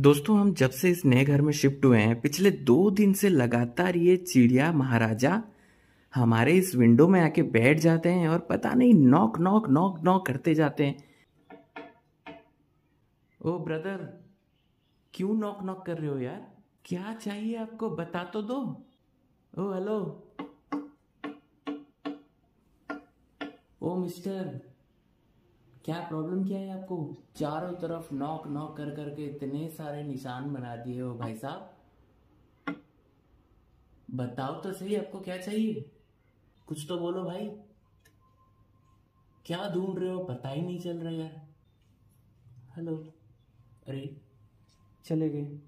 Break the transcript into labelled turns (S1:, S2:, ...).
S1: दोस्तों, हम जब से इस नए घर में शिफ्ट हुए हैं, पिछले दो दिन से लगातार ये चिड़िया महाराजा हमारे इस विंडो में आके बैठ जाते हैं और पता नहीं नॉक नॉक नॉक नॉक करते जाते हैं। ओ ब्रदर क्यों नॉक नॉक कर रहे हो यार? क्या चाहिए आपको? बता तो दो। ओ हेलो ओ मिस्टर क्या प्रॉब्लम क्या है आपको? चारों तरफ़ नॉक नॉक कर करके इतने सारे निशान बना दिए हो भाई साहब। बताओ तो सही, आपको क्या चाहिए? कुछ तो बोलो भाई। क्या ढूंढ रहे हो? पता ही नहीं चल रहा यार। हेलो अरे, चले गए।